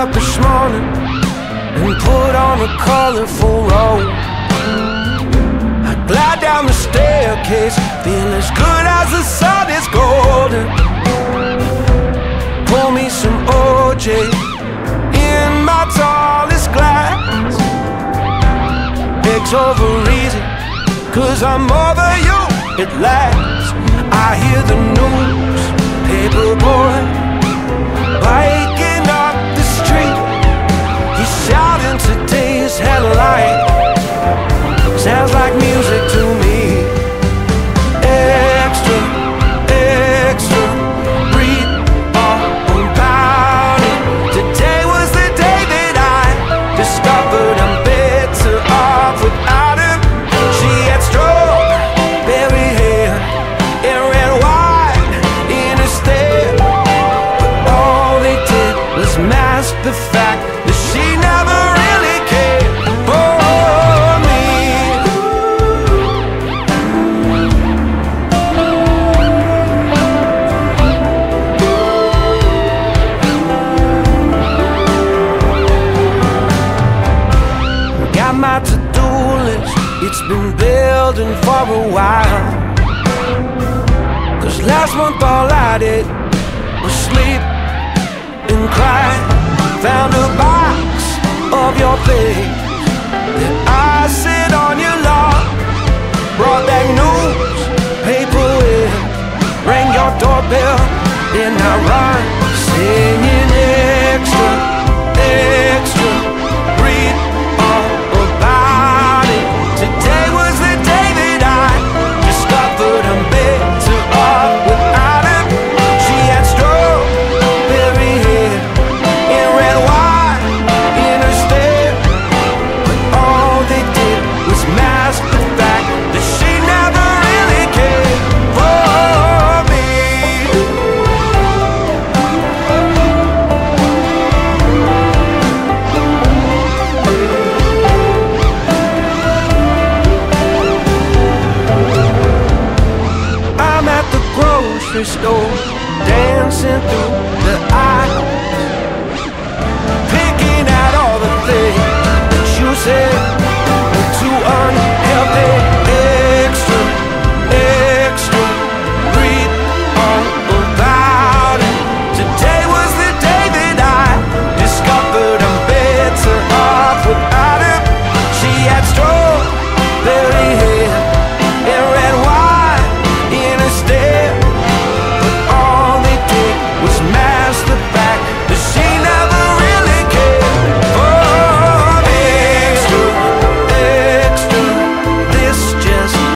up this morning and put on a colorful robe. I glide down the staircase, feel as good as the sun is golden. Pour me some OJ in my tallest glass. Eggs over easy, cause I'm over you at last. The fact that she never really cared for me. Got my to-do list, it's been building for a while. Cause last month all I did was sleep and cry. Then I run singing grocery store, dancing through the aisle.